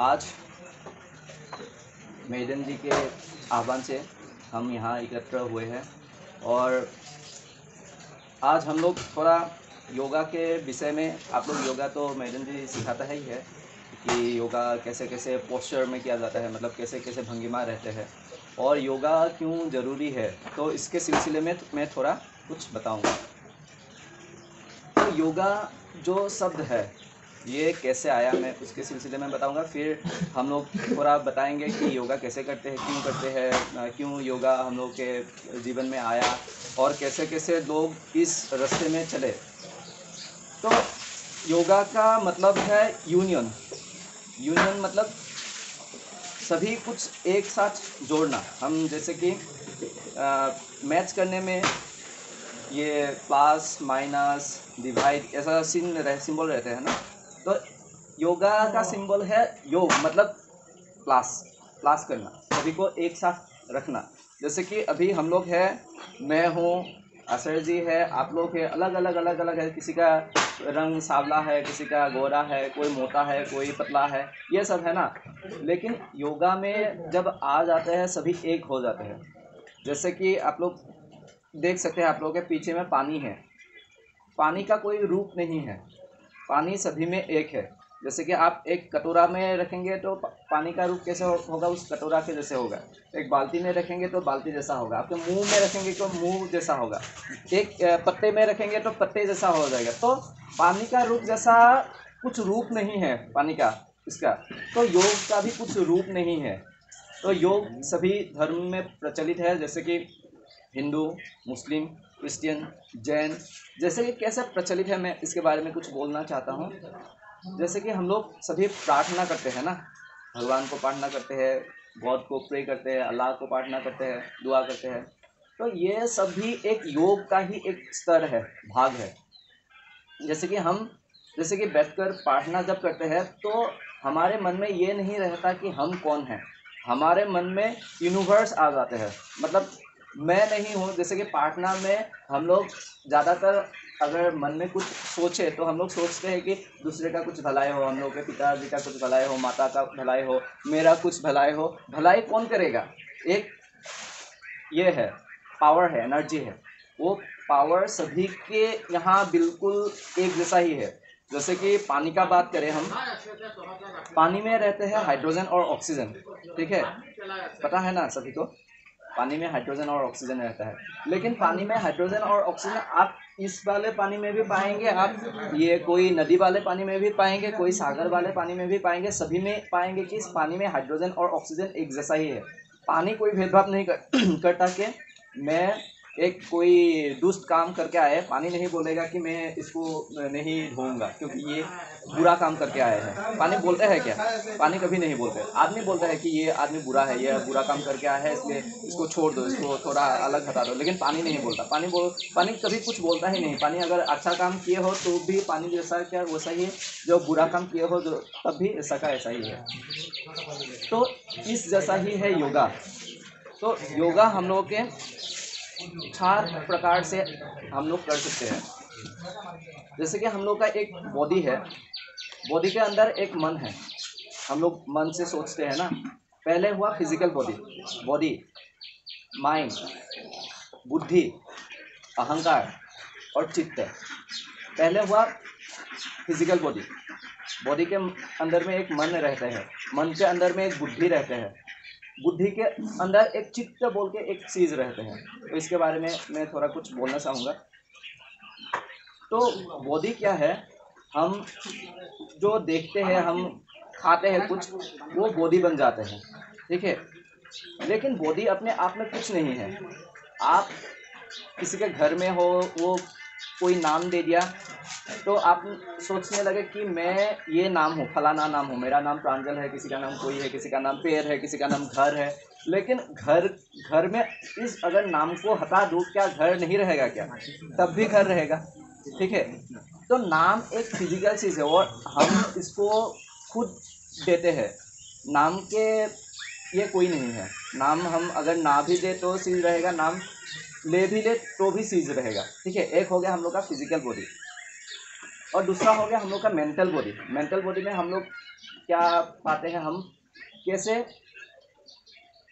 आज मेडन जी के आह्वान से हम यहाँ एकत्र हुए हैं और आज हम लोग थोड़ा योगा के विषय में, आप लोग योगा तो मैडम जी सिखाता है ही है कि योगा कैसे कैसे पोस्चर में किया जाता है मतलब कैसे कैसे भंगिमा रहते हैं। और योगा क्यों ज़रूरी है तो इसके सिलसिले में मैं थोड़ा कुछ बताऊँगा। तो योगा जो शब्द है ये कैसे आया मैं, उसके सिलसिले में बताऊँगा। फिर हम लोग थोड़ा बताएँगे कि योगा कैसे करते हैं, क्यों करते हैं क्यों योगा हम लोग के जीवन में आया और कैसे कैसे लोग इस रास्ते में चले। तो योगा का मतलब है यूनियन यूनियन मतलब सभी कुछ एक साथ जोड़ना। हम जैसे कि मैच करने में ये प्लस माइनस डिवाइड ऐसा सिन रह सिंबल रहते हैं ना? तो योगा का सिंबल है योग मतलब प्लस प्लस करना सभी को एक साथ रखना। जैसे कि अभी हम लोग हैं मैं हूँ असर जी है आप लोग है अलग अलग अलग अलग है। किसी का रंग सावला है किसी का गोरा है कोई मोटा है कोई पतला है ये सब है ना। लेकिन योगा में जब आ जाते हैं सभी एक हो जाते हैं। जैसे कि आप लोग देख सकते हैं आप लोगों के पीछे में पानी है। पानी का कोई रूप नहीं है। पानी सभी में एक है। जैसे कि आप एक कटोरा में रखेंगे तो पानी का रूप कैसे होगा? उस कटोरा के जैसे होगा। एक बाल्टी में रखेंगे तो बाल्टी जैसा होगा। आपके मुँह में रखेंगे तो मुँह जैसा होगा। एक पत्ते में रखेंगे तो पत्ते जैसा हो जाएगा। तो पानी का रूप जैसा कुछ रूप नहीं है, पानी का, इसका। तो योग का भी कुछ रूप नहीं है। तो योग सभी धर्म में प्रचलित है। जैसे कि हिंदू, मुस्लिम क्रिश्चियन जैन, जैसे कि कैसे प्रचलित है, मैं इसके बारे में कुछ बोलना चाहता हूँ। जैसे कि हम लोग सभी प्रार्थना करते हैं ना, भगवान को प्रार्थना करते हैं, गॉड को प्रे करते हैं, अल्लाह को प्रार्थना करते हैं, दुआ करते हैं तो ये सब भी एक योग का ही एक स्तर है, भाग है। जैसे कि हम, जैसे कि बैठकर प्रार्थना जब करते हैं तो हमारे मन में ये नहीं रहता कि हम कौन हैं। हमारे मन में यूनिवर्स आ जाते हैं। मतलब मैं नहीं हूँ। जैसे कि प्रार्थना में हम लोग ज़्यादातर अगर मन में कुछ सोचे तो हम लोग सोचते हैं कि दूसरे का कुछ भलाई हो, हम लोग के पिताजी का कुछ भलाई हो, माता का भलाई हो, मेरा कुछ भलाई हो। भलाई कौन करेगा? एक ये है पावर है एनर्जी है। वो पावर सभी के यहाँ बिल्कुल एक जैसा ही है। जैसे कि पानी का बात करें हम, पानी में रहते हैं हाइड्रोजन और ऑक्सीजन ठीक है? पता है ना सभी को? पानी में हाइड्रोजन और ऑक्सीजन रहता है। लेकिन पानी में हाइड्रोजन और ऑक्सीजन आप इस वाले पानी में भी पाएँगे आप ये कोई नदी वाले पानी में भी पाएँगे कोई सागर वाले पानी में भी पाएँगे सभी में पाएँगे कि इस पानी में हाइड्रोजन और ऑक्सीजन एक जैसा ही है। पानी कोई भेदभाव नहीं कर, करता कि मैं एक कोई दुष्ट काम करके आए पानी नहीं बोलेगा कि मैं इसको नहीं धोऊँगा, क्योंकि ये बुरा काम करके आए हैं। पानी बोलते हैं क्या? पानी कभी नहीं बोलते आदमी बोलता है कि ये आदमी बुरा है, ये बुरा काम करके आया है, इसलिए इसको छोड़ दो, इसको थोड़ा अलग हटा दो, लेकिन पानी नहीं बोलता। पानी बोल, पानी कभी कुछ बोलता ही नहीं। पानी अगर अच्छा काम किए हो तो भी पानी जैसा क्या वैसा ही है। जो बुरा काम किए हो, जो, तब भी ऐसा का ऐसा ही है। तो इस जैसा ही है योगा। तो योगा हम लोगों के चार प्रकार से हम लोग कर सकते हैं। जैसे कि हम लोग का एक बॉडी है। बॉडी के अंदर एक मन है। हम लोग मन से सोचते हैं ना। पहले हुआ फ़िज़िकल बॉडी बॉडी माइंड बुद्धि, अहंकार और चित्त। पहले हुआ फ़िज़िकल बॉडी बॉडी के अंदर में एक मन रहते हैं। मन के अंदर में एक बुद्धि रहते हैं। बुद्धि के अंदर एक चित्त बोल के एक चीज़ रहते हैं। तो इसके बारे में मैं थोड़ा कुछ बोलना चाहूँगा। तो बॉडी क्या है? हम जो देखते हैं, हम खाते हैं कुछ, वो बॉडी बन जाते हैं। ठीक है? लेकिन बॉडी अपने आप में कुछ नहीं है। आप किसी के घर में हो, वो कोई नाम दे दिया तो आप सोचने लगे कि मैं ये नाम हूँ, फलाना नाम हूँ, मेरा नाम प्रांजल है, किसी का नाम कोई है, किसी का नाम पेड़ है, किसी का नाम घर है। लेकिन घर घर में इस अगर नाम को हटा दूँ, क्या घर नहीं रहेगा क्या? तब भी घर रहेगा, ठीक है? तो नाम एक फ़िज़िकल चीज़ है और हम इसको खुद देते हैं। नाम के ये कोई नहीं है। नाम हम अगर ना भी दे तो चीज़ रहेगा, नाम ले भी ले तो भी चीज़ रहेगा। ठीक है, एक हो गया हम लोग का फ़िज़िकल बॉडी और दूसरा हो गया हम लोग का मेंटल बॉडी मेंटल बॉडी में हम लोग क्या पाते हैं हम? कैसे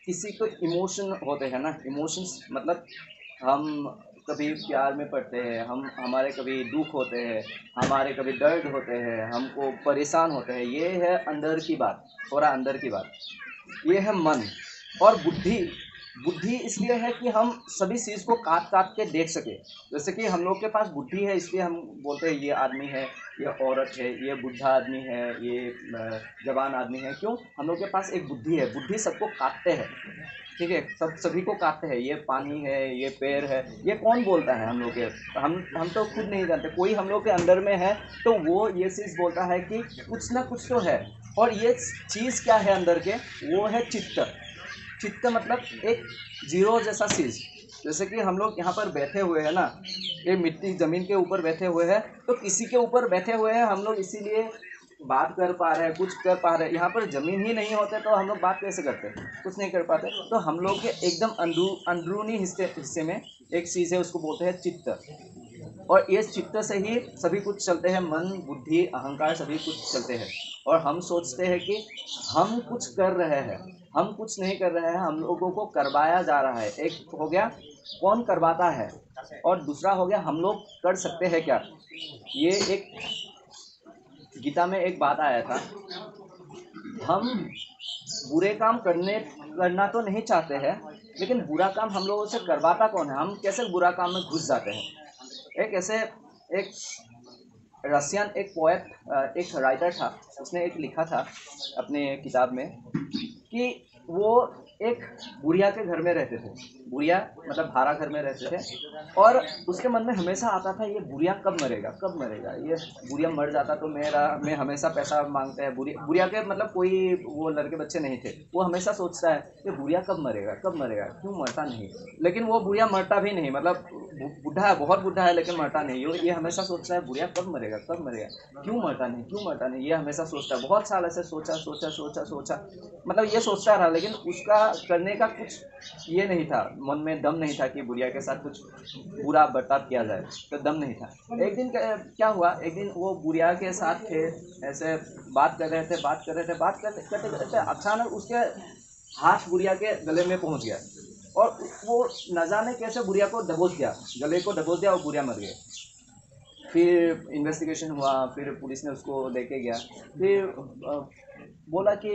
किसी को इमोशन होते हैं ना? इमोशंस मतलब हम कभी प्यार में पड़ते हैं, हम, हमारे कभी दुख होते हैं, हमारे कभी दर्द होते हैं, हमको परेशान होते हैं, ये है अंदर की बात, थोड़ा अंदर की बात। ये है मन और बुद्धि। बुद्धि इसलिए है कि हम सभी चीज़ को काट काट के देख सके। जैसे कि हम लोग के पास बुद्धि है, इसलिए हम बोलते हैं, ये आदमी है, ये औरत है, ये बुढ़ा आदमी है, ये जवान आदमी है। क्यों? हम लोग के पास एक बुद्धि है। बुद्धि सबको काटते हैं। ठीक है? सब, सभी को काटते हैं। ये पानी है, ये पेड़ है, ये कौन बोलता है हम लोग के? हम हम तो खुद नहीं जानते। कोई हम लोग के अंदर में है तो वो ये चीज़ बोलता है कि कुछ ना कुछ तो है। और ये चीज़ क्या है अंदर के? वो है चित्त। चित्त मतलब एक ज़ीरो जैसा चीज़। जैसे कि हम लोग यहाँ पर बैठे हुए हैं ना, ये मिट्टी ज़मीन के ऊपर बैठे हुए हैं तो किसी के ऊपर बैठे हुए हैं, हम लोग इसीलिए बात कर पा रहे हैं, कुछ कर पा रहे हैं। यहाँ पर ज़मीन ही नहीं होते तो हम लोग बात कैसे करते? कुछ नहीं कर पाते। तो हम लोग के एकदम अंदरू, अंदरूनी हिस्से हिस्से में एक चीज़ है, उसको बोलते हैं चित्त। और ये चित्त से ही सभी कुछ चलते हैं, मन, बुद्धि, अहंकार सभी कुछ चलते हैं। और हम सोचते हैं कि हम कुछ कर रहे हैं, हम कुछ नहीं कर रहे हैं, हम लोगों को करवाया जा रहा है। एक हो गया, कौन करवाता है? और दूसरा हो गया, हम लोग कर सकते हैं क्या? ये एक, गीता में एक बात आया था। हम बुरे काम करने, करना तो नहीं चाहते हैं, लेकिन बुरा काम हम लोगों से करवाता कौन है? हम कैसे बुरा काम में घुस जाते हैं? एक ऐसे एक रशियन एक पोएट एक राइटर था, उसने एक लिखा था अपने किताब में कि वो एक बुढ़िया के घर में रहते थे। बुढ़िया मतलब भारा घर में रहते थे। और उसके मन में हमेशा आता था, ये बुढ़िया कब मरेगा कब मरेगा? ये बुढ़िया मर जाता तो मेरा मैं हमेशा पैसा माँगता है, बुढ़िया बुढ़िया के मतलब कोई वो लड़के बच्चे नहीं थे। वो हमेशा सोचता है कि बुढ़िया कब मरेगा कब मरेगा? क्यों मरता नहीं? लेकिन वो बुढ़िया मरता भी नहीं मतलब बुढ़ा है, बहुत बुढ़ा है, लेकिन मरता नहीं। ये ये हमेशा सोचता है, बुढ़िया कब मरेगा कब मरेगा? क्यों मरता नहीं, क्यों मरता नहीं? ये हमेशा सोचता है। बहुत साल ऐसे सोचा सोचा सोचा सोचा। मतलब ये सोचता रहा, लेकिन उसका करने का कुछ ये नहीं था। मन में दम नहीं था कि बुढ़िया के साथ कुछ बुरा बर्ताव किया जाए। तो दम नहीं था। एक दिन क्या हुआ? एक दिन वो बुढ़िया के साथ थे, ऐसे बात कर रहे थे, बात कर रहे थे, बात करते करते करते अचानक उसके हाथ बुढ़िया के गले में पहुँच गया। और वो न जाने कैसे बुढ़िया को दबोच दिया। गले को दबोच दिया और बुढ़िया मर गए फिर इन्वेस्टिगेशन हुआ, फिर पुलिस ने उसको लेके गया। फिर बोला कि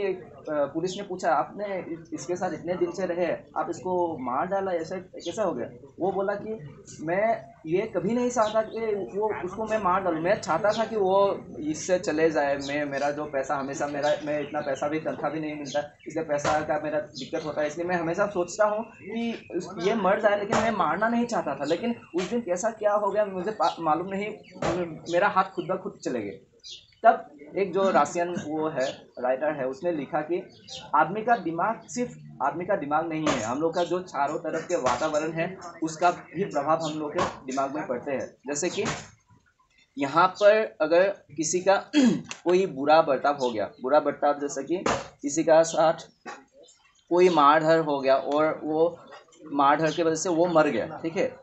पुलिस ने पूछा, आपने इसके साथ इतने दिन से रहे, आप इसको मार डाला, ऐसा, कैसा हो गया? वो बोला कि, मैं ये कभी नहीं चाहता कि वो, उसको मैं मार डालूँ। मैं चाहता था कि वो इससे चले जाए, मैं, मेरा जो पैसा, हमेशा मेरा, मैं इतना पैसा भी, तनख्वाह भी नहीं मिलता, इसलिए पैसा का मेरा दिक्कत होता है, इसलिए मैं हमेशा सोचता हूँ कि ये मर जाए, लेकिन मैं मारना नहीं चाहता था। लेकिन उस दिन कैसा क्या हो गया, मुझे मालूम नहीं मेरा हाथ खुद ब खुद चले गए। तब एक जो राशियन वो है राइटर है, उसने लिखा कि आदमी का दिमाग सिर्फ़ आदमी का दिमाग नहीं है। हम लोग का जो चारों तरफ़ के वातावरण है, उसका भी प्रभाव हम लोग के दिमाग में पड़ते हैं। जैसे कि यहाँ पर अगर किसी का कोई बुरा बर्ताव हो गया, बुरा बर्ताव जैसे कि किसी का साथ कोई मार मारधर हो गया और वो मार मारधर की वजह से वो मर गया, ठीक है?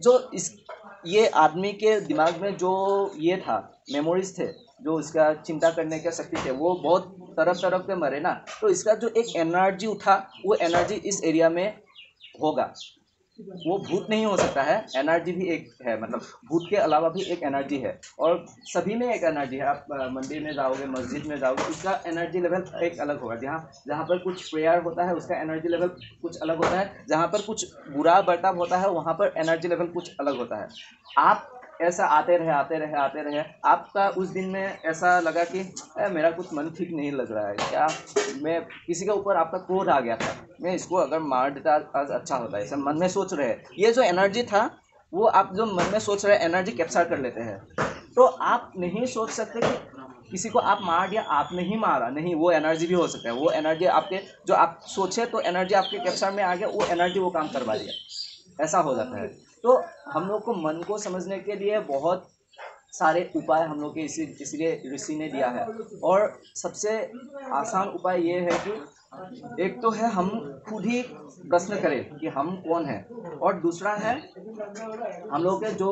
जो इस, ये आदमी के दिमाग में जो ये था मेमोरीज थे जो उसका चिंता करने का शक्ति थे, वो बहुत तरफ़ तरफ़ पे मरे ना। तो इसका जो एक एनर्जी उठा, वो एनर्जी इस एरिया में होगा। वो भूत नहीं हो सकता है। एनर्जी भी एक है मतलब भूत के अलावा भी एक एनर्जी है। और सभी में एक एनर्जी है। आप मंदिर में जाओगे, मस्जिद में जाओगे, उसका एनर्जी लेवल एक अलग होगा। जहाँ जहाँ पर कुछ प्रेयर होता है, उसका एनर्जी लेवल कुछ अलग होता है। जहाँ पर कुछ बुरा बर्ताव होता है, वहाँ पर एनर्जी लेवल कुछ अलग होता है। आप ऐसा आते रहे आते रहे आते रहे। आपका उस दिन में ऐसा लगा कि मेरा कुछ मन ठीक नहीं लग रहा है। क्या मैं किसी के ऊपर आपका क्रोध आ गया था? मैं इसको अगर मार देता अच्छा होता है। ऐसा मन में सोच रहे ये जो एनर्जी था, वो आप जो मन में सोच रहे एनर्जी कैप्चर कर लेते हैं। तो आप नहीं सोच सकते कि किसी को आप मार दिया, आपने ही मारा। नहीं, वो एनर्जी भी हो सकता है। वो एनर्जी आपके, जो आप सोचे तो एनर्जी आपके कैप्चर में आ गया, वो एनर्जी वो काम करवा दिया। ऐसा हो जाता है। तो हम लोग को मन को समझने के लिए बहुत सारे उपाय हम लोग के इसी, इसलिए ऋषि ने दिया है। और सबसे आसान उपाय ये है कि एक तो है हम खुद ही प्रश्न करें कि हम कौन हैं। और दूसरा है हम लोग के जो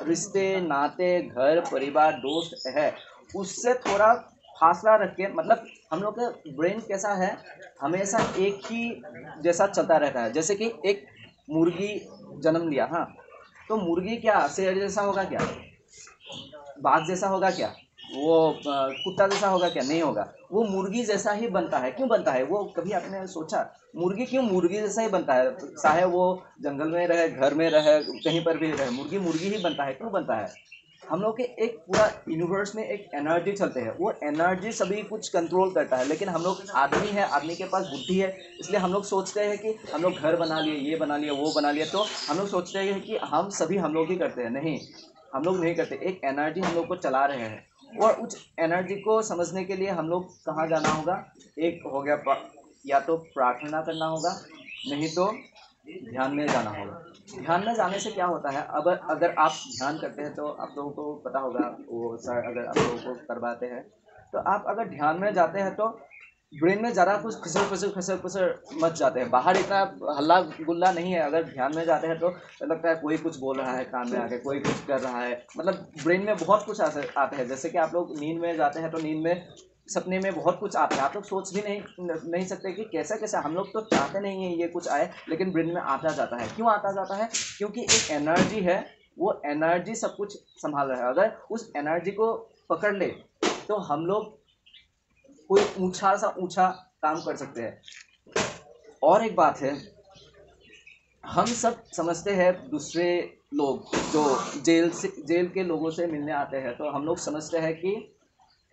रिश्ते, नाते, घर, परिवार, दोस्त है, उससे थोड़ा फासला रख के मतलब हम लोग का ब्रेन कैसा है, हमेशा एक ही जैसा चलता रहता है। जैसे कि एक मुर्गी जन्म लिया हाँ। तो मुर्गी क्या शेर जैसा होगा क्या? बाघ जैसा होगा क्या? वो कुत्ता जैसा होगा क्या? नहीं होगा। वो मुर्गी जैसा ही बनता है। क्यों बनता है? वो कभी आपने सोचा? मुर्गी क्यों मुर्गी जैसा ही बनता है? चाहे वो जंगल में रहे, घर में रहे, कहीं पर भी रहे, मुर्गी मुर्गी ही बनता है। क्यों बनता है? हम लोग के एक पूरा यूनिवर्स में एक एनर्जी चलते हैं। वो एनर्जी सभी कुछ कंट्रोल करता है, लेकिन हम लोग आदमी है, आदमी के पास बुद्धि है, इसलिए हम लोग सोचते हैं कि हम लोग घर बना लिए, ये बना लिया वो बना लिया तो हम लोग सोचते हैं कि हम सभी हम लोग ही करते हैं। नहीं, हम लोग नहीं करते, एक एनर्जी हम लोग को चला रहे हैं। और उस एनर्जी को समझने के लिए हम लोग कहाँ जाना होगा? एक हो गया या तो प्रार्थना करना होगा, नहीं तो ध्यान में जाना होगा। ध्यान में जाने से क्या होता है? अब अगर आप ध्यान करते हैं तो आप लोगों को पता होगा, वो सर अगर आप लोगों को करवाते हैं। तो आप अगर ध्यान में जाते हैं तो ब्रेन में ज़्यादा कुछ खसर खसर खसर खसर मच जाते हैं। बाहर इतना हल्ला गुल्ला नहीं है। अगर ध्यान में जाते हैं तो लगता है कोई कुछ बोल रहा है कान में आके कोई कुछ कर रहा है। मतलब ब्रेन में बहुत कुछ आते हैं। जैसे कि आप लोग नींद में जाते हैं तो नींद में सपने में बहुत कुछ आता है आप लोग सोच भी नहीं नहीं सकते कि कैसा कैसा। हम लोग तो चाहते नहीं हैं ये कुछ आए, लेकिन ब्रेन में आता जाता है। क्यों आता जाता है? क्योंकि एक एनर्जी है, वो एनर्जी सब कुछ संभाल रहा है। अगर उस एनर्जी को पकड़ ले तो हम लोग कोई ऊँचा सा ऊँचा काम कर सकते हैं। और एक बात है, हम सब समझते हैं दूसरे लोग जो जेल से जेल के लोगों से मिलने आते हैं तो हम लोग समझते हैं कि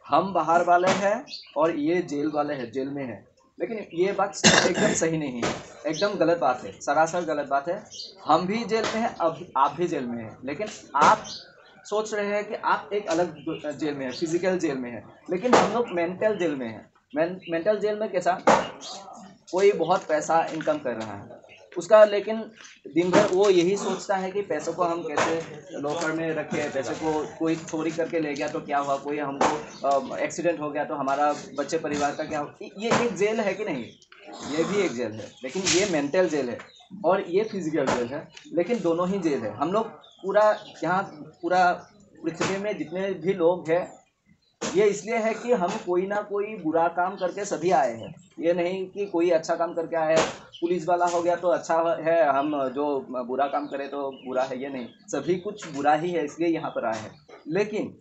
हम बाहर वाले हैं और ये जेल वाले हैं, जेल में हैं। लेकिन ये बात एकदम सही नहीं है। एकदम गलत बात है। सरासर गलत बात है। हम भी जेल में हैं, अब आप भी जेल में हैं। लेकिन आप सोच रहे हैं कि आप एक अलग जेल में हैं फ़िज़िकल जेल में हैं। लेकिन हम लोग मेंटल जेल में हैं। मेंटल जेल में कैसा? कोई बहुत पैसा इनकम कर रहा है। उसका, लेकिन दिन भर वो यही सोचता है कि पैसों को हम कैसे लॉकर में रखें, पैसे को कोई चोरी करके ले गया तो क्या हुआ? कोई हमको एक्सीडेंट हो गया तो हमारा बच्चे परिवार का क्या ये एक जेल है कि नहीं? ये भी एक जेल है, लेकिन ये मेंटल जेल है और ये फ़िज़िकल जेल है, लेकिन दोनों ही जेल है। हम लोग पूरा यहाँ, पूरा पृथ्वी में जितने भी लोग हैं ये इसलिए है कि हम कोई ना कोई बुरा काम करके सभी आए हैं। ये नहीं कि कोई अच्छा काम करके आए हैं। पुलिस वाला हो गया तो अच्छा है, हम जो बुरा काम करें तो बुरा है, ये नहीं। सभी कुछ बुरा ही है, इसलिए यहाँ पर आए हैं। लेकिन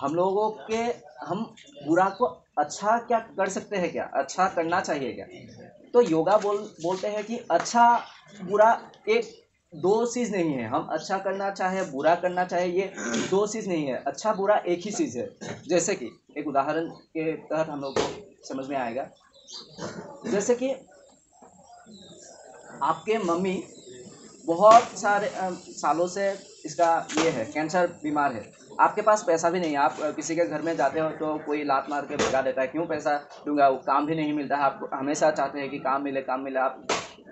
हम लोगों के, हम बुरा को अच्छा क्या कर सकते हैं क्या? अच्छा करना चाहिए क्या? तो योगा बोल, बोलते हैं कि अच्छा बुरा एक दो चीज़ नहीं है। हम अच्छा करना चाहे, बुरा करना चाहे, ये दो चीज़ नहीं है। अच्छा बुरा एक ही चीज़ है। जैसे कि एक उदाहरण के तहत हम लोग को समझ में आएगा। जैसे कि आपके मम्मी बहुत सारे सालों से इसका ये है, कैंसर बीमार है। आपके पास पैसा भी नहीं है। आप किसी के घर में जाते हो तो कोई लात मार के भगा देता है। क्यों पैसा दूँगा? काम भी नहीं मिलता है आप हमेशा चाहते हैं कि काम मिले काम मिले। आप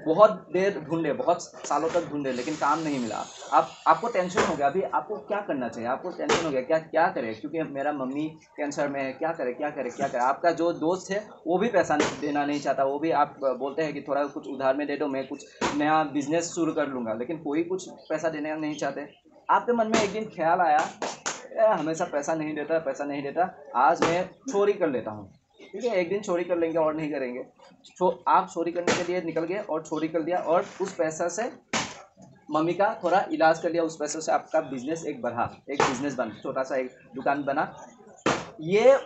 बहुत देर ढूंढे, बहुत सालों तक ढूंढे, लेकिन काम नहीं मिला। आप, आपको टेंशन हो गया? अभी आपको क्या करना चाहिए? आपको टेंशन हो गया? क्या क्या करें? क्योंकि मेरा मम्मी कैंसर में है, क्या करे क्या करे क्या करे? आपका जो दोस्त है, वो भी पैसा देना नहीं चाहता। वो भी आप बोलते हैं कि थोड़ा कुछ उधार में दे दो, मैं कुछ नया बिज़नेस शुरू कर लूँगा। लेकिन कोई कुछ पैसा देने नहीं चाहते। आपके मन में एक दिन ख्याल आया हमेशा पैसा नहीं देता, पैसा नहीं देता। आज मैं चोरी कर लेता हूँ। ठीक है एक दिन चोरी कर लेंगे और नहीं करेंगे। तो आप चोरी करने के लिए निकल गए और चोरी कर दिया और उस पैसा से मम्मी का थोड़ा इलाज कर लिया, उस पैसे से आपका बिज़नेस एक बढ़ा, एक बिज़नेस बन छोटा सा एक दुकान बना। ये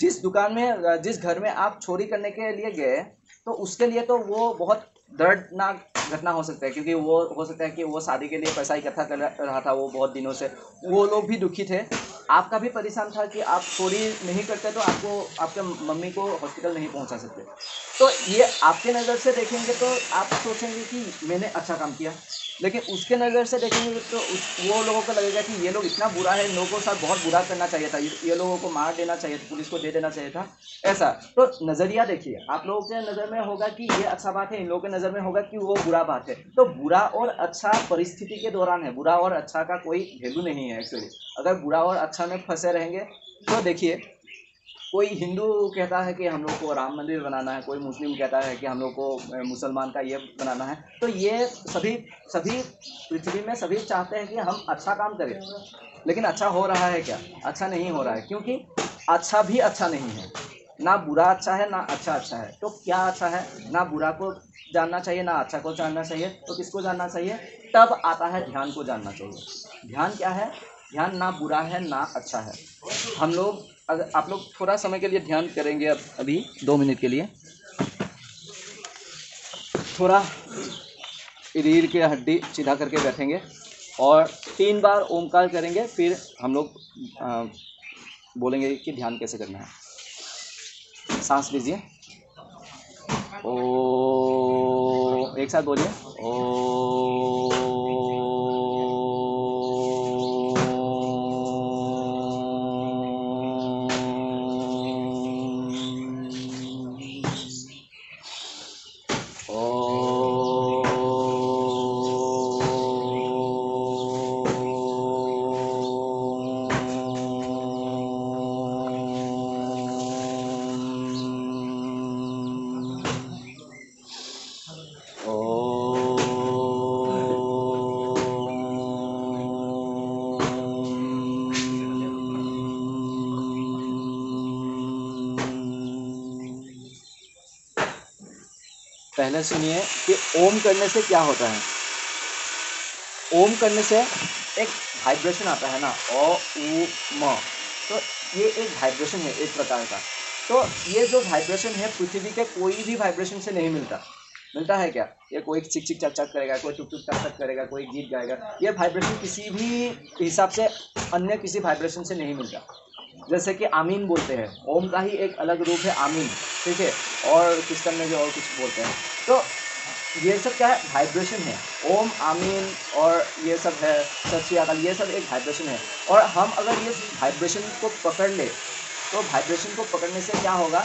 जिस दुकान में, जिस घर में आप चोरी करने के लिए गए तो उसके लिए तो वो बहुत दर्दनाक घटना हो सकता है, क्योंकि वो, हो सकता है कि वो शादी के लिए पैसा इकट्ठा कर रहा था वो बहुत दिनों से। वो लोग भी दुखी थे। आपका भी परेशान था कि आप चोरी नहीं करते तो आपको, आपके मम्मी को हॉस्पिटल नहीं पहुँचा सकते। तो ये आपके नज़र से देखेंगे तो आप सोचेंगे कि मैंने अच्छा काम किया। लेकिन उसके नज़र से देखेंगे तो उस, वो लोगों को लगेगा कि ये लोग इतना बुरा है लोगों के साथ बहुत बुरा करना चाहिए था। ये लोगों को मार देना चाहिए था, पुलिस को दे देना चाहिए था। ऐसा। तो नज़रिया देखिए, आप लोगों के नज़र में होगा कि ये अच्छा बात है, इन लोगों के नज़र में होगा कि वो बुरा बात है। तो बुरा और अच्छा परिस्थिति के दौरान है। बुरा और अच्छा का कोई वैल्यू नहीं है एक्चुअली अगर बुरा और अच्छा में फंसे रहेंगे तो देखिए, कोई हिंदू कहता है कि हम लोग को राम मंदिर बनाना है, कोई मुस्लिम कहता है कि हम लोग को मुसलमान का ये बनाना है। तो ये सभी सभी पृथ्वी में सभी चाहते हैं कि हम अच्छा काम करें। लेकिन अच्छा हो रहा है क्या? अच्छा नहीं हो रहा है, क्योंकि अच्छा भी अच्छा नहीं है। ना बुरा अच्छा है, ना अच्छा अच्छा है। तो क्या अच्छा है? ना बुरा को जानना चाहिए, ना अच्छा को जानना चाहिए। तो किसको जानना चाहिए? तब आता है ध्यान को जानना चाहिए। ध्यान क्या है? ध्यान ना बुरा है, ना अच्छा है। हम लोग, अगर आप लोग थोड़ा समय के लिए ध्यान करेंगे अब, अभी, दो मिनट के लिए। थोड़ा रीढ़ के हड्डी सीधा करके बैठेंगे और तीन बार ओमकार करेंगे, फिर हम लोग बोलेंगे कि ध्यान कैसे करना है। सांस लीजिए। ओ एक साथ बोलिए। ओ पहले सुनिए कि ओम करने से क्या होता है? ओम करने से एक वाइब्रेशन आता है ना, ओ, उ, म। तो ये एक वाइब्रेशन है एक प्रकार का। तो ये जो वाइब्रेशन है, पृथ्वी के कोई भी वाइब्रेशन से नहीं मिलता। मिलता है क्या? ये कोई चिक चिक चक चक करेगा, कोई टुक टुक टक टक करेगा, कोई गीत गाएगा। ये वाइब्रेशन किसी भी हिसाब से अन्य किसी वाइब्रेशन से नहीं मिलता। जैसे कि आमीन बोलते हैं। ओम का ही एक अलग रूप है आमीन, ठीक है? और क्रिश्चन में जो और कुछ बोलते हैं। तो ये सब क्या है? वाइब्रेशन है। ओम, आमीन और ये सब है, सत ये सब एक वाइब्रेशन है। और हम अगर ये वाइब्रेशन को पकड़ ले तो वाइब्रेशन को पकड़ने से क्या होगा?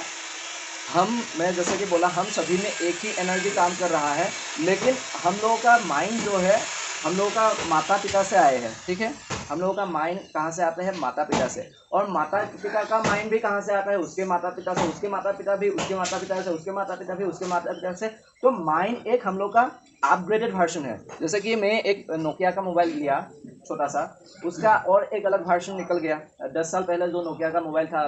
हम, मैं जैसे कि बोला, हम सभी में एक ही एनर्जी काम कर रहा है, लेकिन हम लोगों का माइंड जो है, हम लोगों का माता पिता से आए हैं, ठीक है? हम लोगों का माइंड कहाँ से आता है? माता पिता से। और माता पिता का माइंड भी कहाँ से आता है? उसके माता पिता से, उसके माता पिता भी, उसके माता पिता से, उसके माता पिता भी, उसके माता पिता से। तो माइंड एक हम लोग का अपग्रेडेड वर्जन है। जैसे कि मैं एक नोकिया का मोबाइल लिया, छोटा सा, उसका और एक अलग वर्जन निकल गया। दस साल पहले जो नोकिया का मोबाइल था,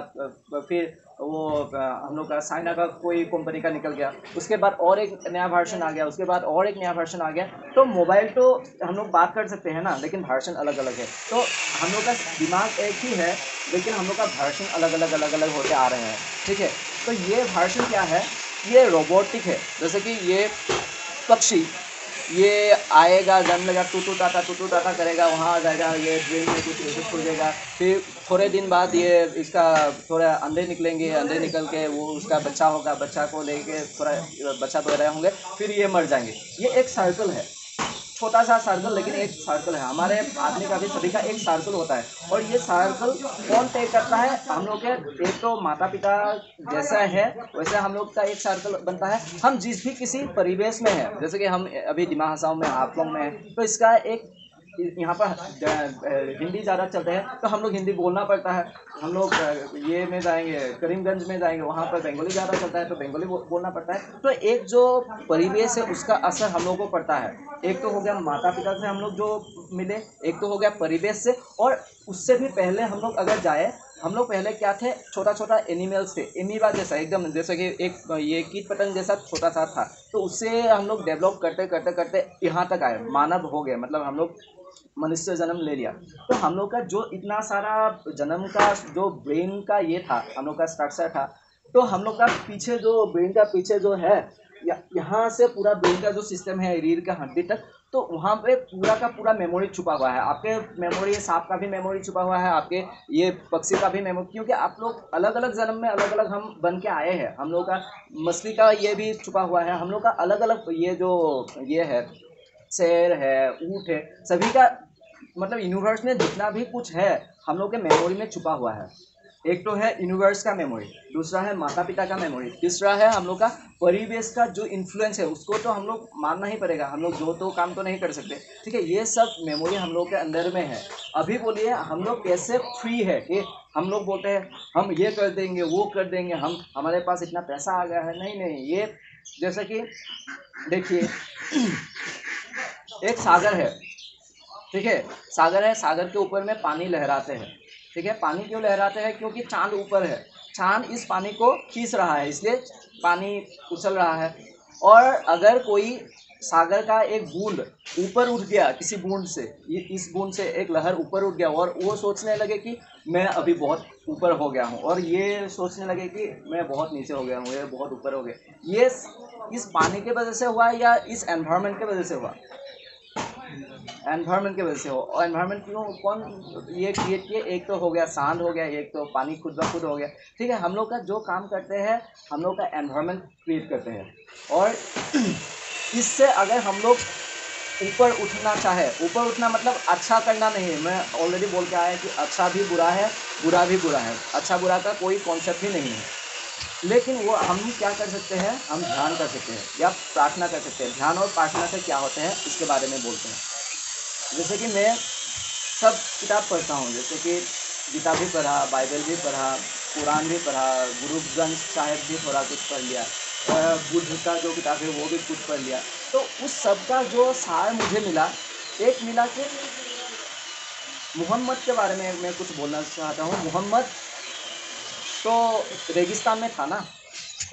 फिर वो, हम लोग का साइना का कोई कंपनी का निकल गया। उसके बाद और एक नया वर्जन आ गया, उसके बाद और एक नया वर्जन आ गया। तो मोबाइल तो हम लोग बात कर सकते हैं ना, लेकिन वर्जन अलग अलग है। तो हम लोग का दिमाग एक ही है लेकिन हम लोग का वर्जन अलग अलग अलग अलग होते आ रहे हैं, ठीक है? तो ये वर्जन क्या है? ये रोबोटिक है। जैसे कि ये पक्षी, ये आएगा जन्म लेगा टू टू टाटा टू टू टाटा करेगा, वहाँ आ जाएगा, ये ट्रेन में कुछ खुलेगा फिर थोड़े दिन बाद ये इसका थोड़ा अंडे निकलेंगे, अंडे निकल के वो उसका बच्चा होगा, बच्चा को लेके थोड़ा, बच्चा वगैरह होंगे, फिर ये मर जाएँगे। ये एक साइकिल है। छोटा सा सर्कल लेकिन एक सर्कल है। हमारे आदमी का भी, सभी का एक सर्कल होता है। और ये सर्कल कौन तय करता है? हम लोग के, एक तो माता पिता जैसा है, वैसे हम लोग का एक सर्कल बनता है। हम जिस भी किसी परिवेश में है, जैसे कि हम अभी दिमाग में आप लोग में तो इसका एक यहाँ पर हिंदी ज़्यादा चलते हैं तो हम लोग हिंदी बोलना पड़ता है। हम लोग ये में जाएँगे, करीमगंज में जाएँगे, वहाँ पर बंगाली ज़्यादा चलता है तो बंगाली बोलना पड़ता है। तो एक जो परिवेश है, उसका असर हम लोगों को पड़ता है। एक तो हो गया माता पिता से हम लोग जो मिले, एक तो हो गया परिवेश से, और उससे भी पहले हम लोग अगर जाए, हम लोग पहले क्या थे छोटा छोटा एनिमल्स थे एमीबा जैसा, एकदम जैसे कि एक, ये कीट पतंग जैसा छोटा सा था। तो उससे हम लोग डेवलप करते करते करते यहाँ तक आए, मानव हो गए मतलब हम लोग मनुष्य जन्म ले लिया। तो हम लोग का जो इतना सारा जन्म का, जो ब्रेन का ये था, हम लोग का स्ट्रक्चर था तो हम लोग का पीछे जो ब्रेन का पीछे जो है यहाँ से पूरा ब्रेन का जो सिस्टम है रीढ़ का हड्डी तक तो वहाँ पे पूरा का पूरा मेमोरी छुपा हुआ है। आपके मेमोरी सांप का भी मेमोरी छुपा हुआ है, आपके ये पक्षी का भी मेमोरी क्योंकि आप लोग अलग अलग जन्म में अलग अलग हम बन के आए हैं। हम लोग का मछली का ये भी छुपा हुआ है। हम लोग का अलग अलग ये जो, ये है शेर है, ऊँट है, सभी का मतलब यूनिवर्स में जितना भी कुछ है, हम लोग के मेमोरी में छुपा हुआ है। एक तो है यूनिवर्स का मेमोरी दूसरा है माता पिता का मेमोरी तीसरा है हम लोग का परिवेश का जो इन्फ्लुएंस है, उसको तो हम लोग मानना ही पड़ेगा। हम लोग जो तो काम तो नहीं कर सकते। ठीक है, ये सब मेमोरी हम लोग के अंदर में है। अभी बोलिए, हम लोग कैसे फ्री है? कि हम लोग बोलते हैं, हम ये कर देंगे, वो कर देंगे, हम, हमारे पास इतना पैसा आ गया है। नहीं नहीं, ये जैसे कि देखिए एक सागर है, ठीक है? सागर है, सागर के ऊपर में पानी लहराते हैं, ठीक है? पानी क्यों लहराते हैं? क्योंकि चाँद ऊपर है। चाँद इस पानी को खींच रहा है, इसलिए पानी उछल रहा है। और अगर कोई सागर का एक बूंद ऊपर उठ गया, किसी बूंद से इस बूंद से एक लहर ऊपर उठ गया, और वो सोचने लगे कि मैं अभी बहुत ऊपर हो गया हूँ, और ये सोचने लगे कि मैं बहुत नीचे हो गया हूँ, ये बहुत ऊपर हो गया। ये इस पानी के वजह से हुआ या इस एनवायरनमेंट के वजह से हुआ? एनवायरनमेंट की वजह से हो। और एनवायरनमेंट क्यों, कौन ये क्रिएट किए? एक तो हो गया सांड हो गया, एक तो पानी खुद ब खुद हो गया। ठीक है, हम लोग का जो काम करते हैं, हम लोग का एनवायरनमेंट क्रिएट करते हैं। और इससे अगर हम लोग ऊपर उठना चाहे, ऊपर उठना मतलब अच्छा करना नहीं है। मैं ऑलरेडी बोल के आया कि अच्छा भी बुरा है, बुरा भी बुरा है। अच्छा बुरा का कोई कॉन्सेप्ट ही नहीं है। लेकिन वो हम क्या कर सकते हैं? हम ध्यान कर सकते हैं, या प्रार्थना कर सकते हैं। ध्यान और प्रार्थना से क्या होते हैं, इसके बारे में बोलते हैं। जैसे कि मैं सब किताब पढ़ता हूँ, जैसे कि गीता भी पढ़ा, बाइबल भी पढ़ा, कुरान भी पढ़ा गुरु ग्रंथ साहेब भी थोड़ा कुछ पढ़ लिया बुद्ध का जो किताब है वो भी कुछ पढ़ लिया। तो उस सब का जो सार मुझे मिला, एक मिला कि मोहम्मद के बारे में मैं कुछ बोलना चाहता हूँ। मोहम्मद तो रेगिस्तान में था ना?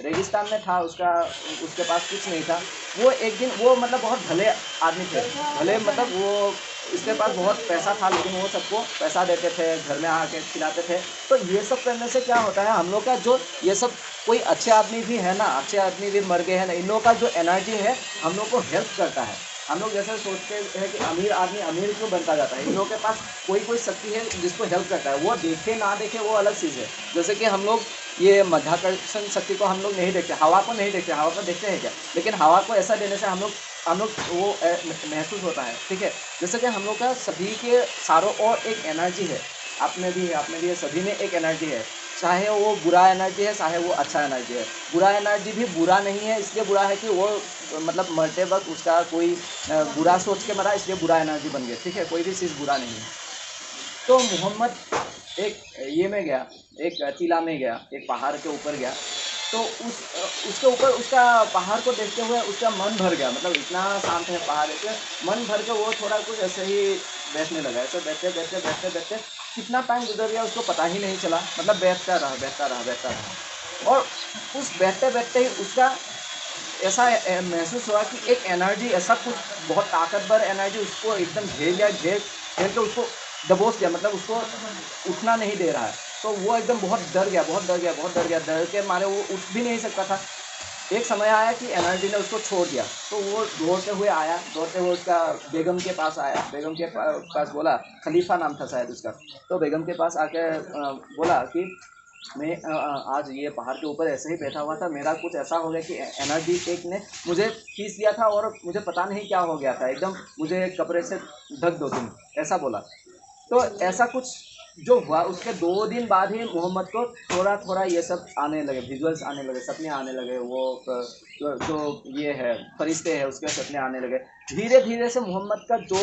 रेगिस्तान में था, उसका, उसके पास कुछ नहीं था। वो एक दिन, वो मतलब बहुत भले आदमी थे। भले मतलब वो, इसके पास बहुत पैसा था, लेकिन वो सबको पैसा देते थे, घर में आके खिलाते थे। तो ये सब करने से क्या होता है, हम लोग का जो, ये सब कोई अच्छे आदमी भी है ना, अच्छे आदमी भी मर गए हैं ना, इन लोगों का जो एनर्जी है, हम लोग को हेल्प करता है। हम लोग जैसे सोचते हैं कि अमीर आदमी अमीर क्यों बनता जाता है? इन लोगों के पास कोई कोई शक्ति है जिसको हेल्प करता है। वो देखे ना देखे वो अलग चीज़ है। जैसे कि हम लोग ये मध्याकर्षण शक्ति को हम लोग नहीं देखते, हवा को नहीं देखते, हवा को देखते हैं क्या? लेकिन हवा को ऐसा देने से हम लोग हम लोग वो महसूस होता है। ठीक है? जैसे कि हम लोग का सभी के सारों और एक एनर्जी है। आपने भी है आपने भी है, सभी में एक एनर्जी है। चाहे वो बुरा एनर्जी है, चाहे वो अच्छा एनर्जी है। बुरा एनर्जी भी बुरा नहीं है, इसलिए बुरा है कि वो मतलब मरते वक्त उसका कोई बुरा सोच के मरा, इसलिए बुरा एनर्जी बन गया। ठीक है, कोई भी चीज़ बुरा नहीं है। तो मोहम्मद एक, ये में गया, एक टीला में गया, एक पहाड़ के ऊपर गया। तो उस उसके ऊपर, उसका पहाड़ को देखते हुए उसका मन भर गया। मतलब इतना शांत है पहाड़ ऐसे। मन भर के वो थोड़ा कुछ ऐसे ही बैठने लगा। ऐसे बैठते बैठते बैठते बैठते कितना टाइम गुजर गया उसको पता ही नहीं चला। मतलब बैठता रहा बैठता रहा बैठता रहा। और उस बैठते बैठते ही उसका ऐसा महसूस हुआ कि एक एनर्जी, ऐसा कुछ बहुत ताकतवर एनर्जी उसको एकदम घेर लिया घेर घेर के उसको दबोच दिया मतलब उसको उठना नहीं दे रहा है। तो वो एकदम बहुत डर गया, बहुत डर गया, बहुत डर गया, डर के मारे वो उठ भी नहीं सकता था। एक समय आया कि एनर्जी ने उसको छोड़ दिया तो वो दौड़ते हुए आया, दौड़ते हुए उसका बेगम के पास आया, बेगम के पास बोला, खलीफा नाम था शायद उसका तो बेगम के पास आके बोला कि मैं आज ये पहाड़ के ऊपर ऐसे ही बैठा हुआ था। मेरा कुछ ऐसा हो गया कि एनर्जी एक ने मुझे खींच दिया था और मुझे पता नहीं क्या हो गया था। एकदम मुझे कपड़े से ढक दो तुम ऐसा बोला। तो ऐसा कुछ जो हुआ उसके दो दिन बाद ही मोहम्मद को थोड़ा थोड़ा ये सब आने लगे विजुअल्स आने लगे सपने आने लगे वो जो, जो ये है फरिश्ते हैं उसके सपने आने लगे। धीरे धीरे से मोहम्मद का जो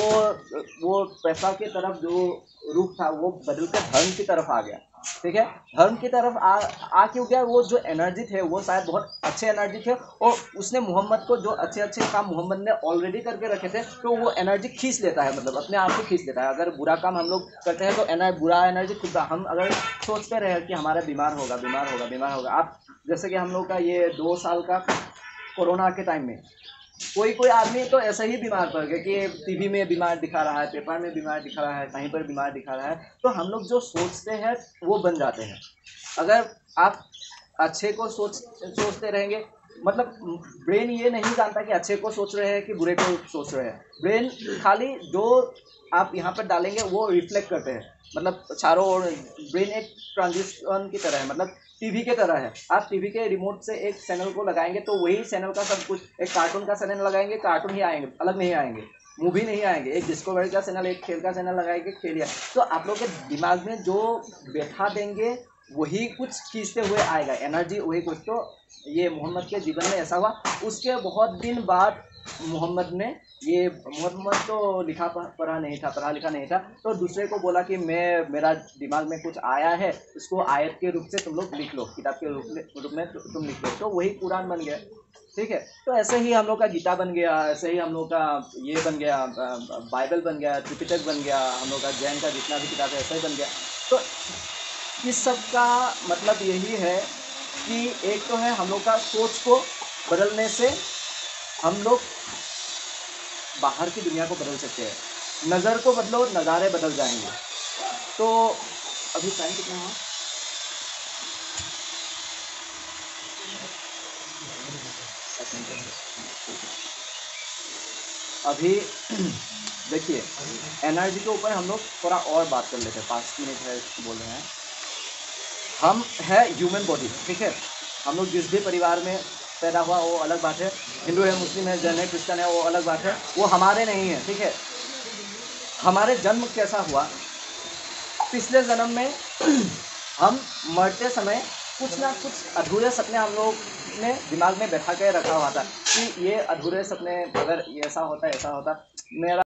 वो पैसा की तरफ़ जो रूप था वो बदल कर धर्म की तरफ़ आ गया। ठीक है? धर्म की तरफ़ आ आ क्यों गया? वो जो एनर्जी थे, वो शायद बहुत अच्छे एनर्जी थे और उसने मोहम्मद को जो अच्छे अच्छे काम मोहम्मद ने ऑलरेडी करके रखे थे तो वो एनर्जी खींच लेता है मतलब अपने आप को खींच लेता है। अगर बुरा काम हम लोग करते हैं तो एनर्जी बुरा एनर्जी खुद हम अगर सोचते रहे कि हमारा बीमार होगा बीमार होगा बीमार होगा। आप, जैसे कि हम लोग का ये दो साल का कोरोना के टाइम में कोई कोई आदमी तो ऐसा ही बीमार पड़ गया कि टीवी में बीमार दिखा रहा है, पेपर में बीमार दिखा रहा है, कहीं पर बीमार दिखा रहा है तो हम लोग जो सोचते हैं, वो बन जाते हैं। अगर आप अच्छे को सोच, सोचते रहेंगे मतलब ब्रेन ये नहीं जानता कि अच्छे को सोच रहे हैं कि बुरे को सोच रहे हैं। ब्रेन खाली जो आप यहाँ पर डालेंगे, वो रिफ्लेक्ट करते हैं। मतलब चारों ओर, ब्रेन एक ट्रांजिशन की तरह है मतलब टीवी के तरह है। आप टीवी के रिमोट से एक चैनल को लगाएँगे तो वही चैनल का सब कुछ, एक कार्टून का चैनल लगाएँगे कार्टून ही आएँगे, अलग नहीं आएँगे। मूवी नहीं आएँगे, एक डिस्कवरी का चैनल एक खेल का चैनल लगाएँगे, खेल या तो आप लोग के दिमाग में जो बैठा देंगे, वही कुछ खींचते हुए आएगा। एनर्जी वही कुछ। तो ये मोहम्मद के जीवन में ऐसा हुआ। उसके बहुत दिन बाद मोहम्मद ने ये मोहम्मद तो लिखा पढ़ा नहीं था, पढ़ा लिखा नहीं था। तो दूसरे को बोला कि मैं, मेरा दिमाग में कुछ आया है इसको आयत के रूप से तुम लोग लिख लो, किताब के रूप में तुम लिख लो। तो वही कुरान बन गया, ठीक है? तो ऐसे ही हम लोग का गीता बन गया, ऐसे ही हम लोग का ये बन गया बाइबल बन गया, त्रिपिटक बन गया, हम लोग का जैन का जितना भी किताब है, ऐसा ही बन गया। तो इस सब का मतलब यही है कि एक तो है हम लोग का सोच को बदलने से हम लोग बाहर की दुनिया को बदल सकते हैं। नज़र को बदलो, नज़ारे बदल जाएँगे। तो अभी टाइम कितना हुआ? अभी, देखिए एनर्जी के ऊपर हम लोग थोड़ा और बात कर लेते हैं। पाँच मिनट है, बोल रहे हैं। हम है ह्यूमन बॉडी ठीक है? हम लोग जिस भी परिवार में पैदा हुआ, वो अलग बात है। हिंदू है, मुस्लिम है, जैन है क्रिश्चन है, वो अलग बात है। वो हमारे नहीं है, ठीक है? हमारे जन्म कैसा हुआ? पिछले जन्म में हम मरते समय कुछ ना कुछ अधूरे सपने हम लोग ने दिमाग में बैठा के रखा हुआ था कि ये अधूरे सपने, अगर ऐसा होता ऐसा होता, मेरा